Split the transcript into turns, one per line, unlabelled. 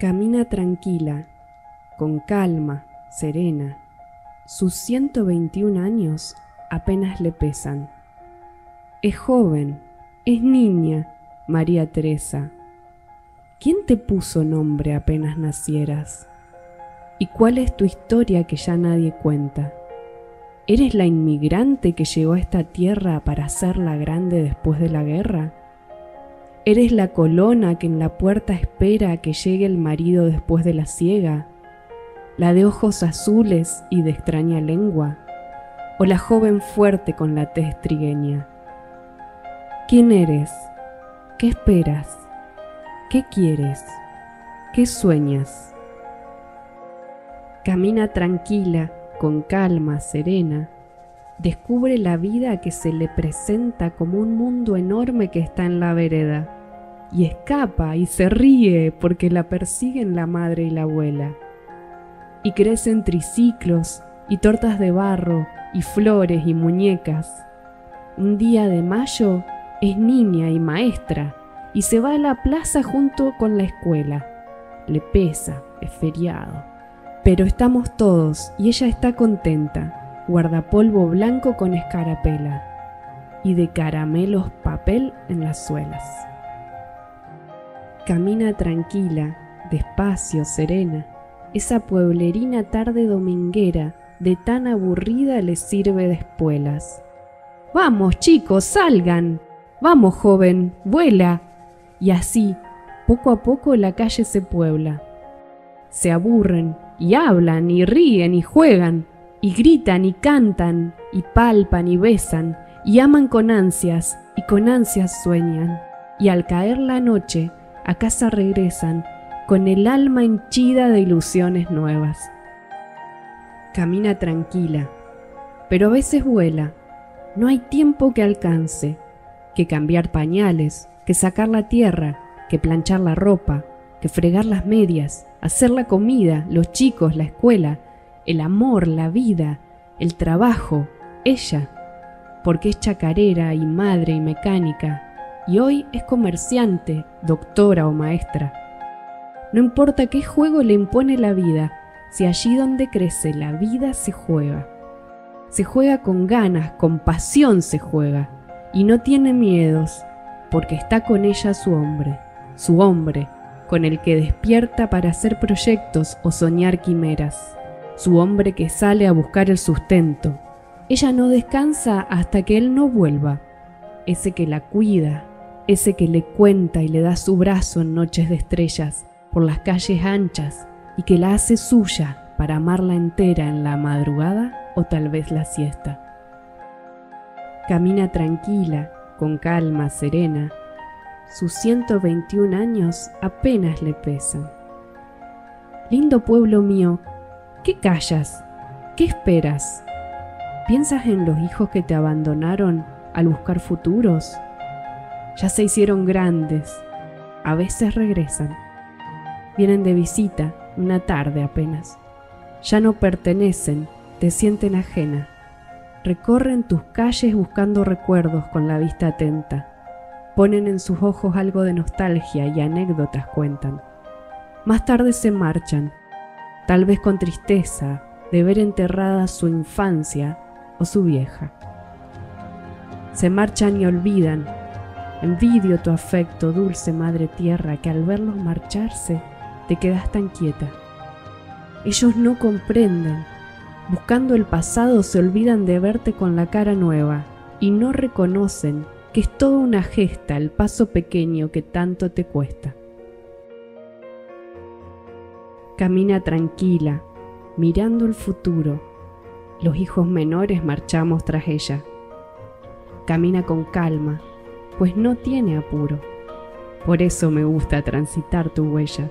Camina tranquila, con calma, serena. Sus 121 años apenas le pesan. Es joven, es niña, María Teresa. ¿Quién te puso nombre apenas nacieras? ¿Y cuál es tu historia que ya nadie cuenta? ¿Eres la inmigrante que llegó a esta tierra para hacerla grande después de la guerra? ¿Eres la colona que en la puerta espera que llegue el marido después de la ciega? ¿La de ojos azules y de extraña lengua? ¿O la joven fuerte con la tez trigueña? ¿Quién eres? ¿Qué esperas? ¿Qué quieres? ¿Qué sueñas? Camina tranquila, con calma, serena. Descubre la vida que se le presenta como un mundo enorme que está en la vereda y escapa y se ríe porque la persiguen la madre y la abuela. Y crecen triciclos y tortas de barro y flores y muñecas. Un día de mayo es niña y maestra y se va a la plaza junto con la escuela. Le pesa, es feriado. Pero estamos todos y ella está contenta. Guardapolvo blanco con escarapela y de caramelos papel en las suelas. Camina tranquila, despacio, serena. Esa pueblerina tarde dominguera, de tan aburrida le sirve de espuelas. Vamos, chicos, salgan. Vamos, joven, vuela. Y así, poco a poco la calle se puebla. Se aburren, y hablan, y ríen, y juegan, y gritan, y cantan, y palpan, y besan, y aman con ansias, y con ansias sueñan. Y al caer la noche, a casa regresan con el alma henchida de ilusiones nuevas. Camina tranquila, pero a veces vuela. No hay tiempo que alcance, que cambiar pañales, que sacar la tierra, que planchar la ropa, que fregar las medias, hacer la comida, los chicos, la escuela, el amor, la vida, el trabajo, ella, porque es chacarera y madre y mecánica, y hoy es comerciante, doctora o maestra. No importa qué juego le impone la vida, si allí donde crece la vida se juega. Se juega con ganas, con pasión se juega, y no tiene miedos, porque está con ella su hombre, su hombre, con el que despierta para hacer proyectos o soñar quimeras, su hombre que sale a buscar el sustento. Ella no descansa hasta que él no vuelva, ese que la cuida, ese que le cuenta y le da su brazo en noches de estrellas por las calles anchas y que la hace suya para amarla entera en la madrugada o tal vez la siesta. Camina tranquila, con calma, serena. Sus 121 años apenas le pesan. Lindo pueblo mío, ¿qué callas? ¿Qué esperas? ¿Piensas en los hijos que te abandonaron al buscar futuros? ya se hicieron grandes, a veces regresan. Vienen de visita, una tarde apenas. Ya no pertenecen, te sienten ajena. Recorren tus calles buscando recuerdos con la vista atenta. Ponen en sus ojos algo de nostalgia y anécdotas cuentan. Más tarde se marchan, tal vez con tristeza de ver enterrada su infancia o su vieja. Se marchan y olvidan Envidio tu afecto, dulce madre tierra, que al verlos marcharse te quedas tan quieta. Ellos no comprenden. Buscando el pasado se olvidan de verte con la cara nueva y no reconocen que es toda una gesta el paso pequeño que tanto te cuesta. Camina tranquila, mirando el futuro. Los hijos menores marchamos tras ella. Camina con calma, pues no tiene apuro. Por eso me gusta transitar tu huella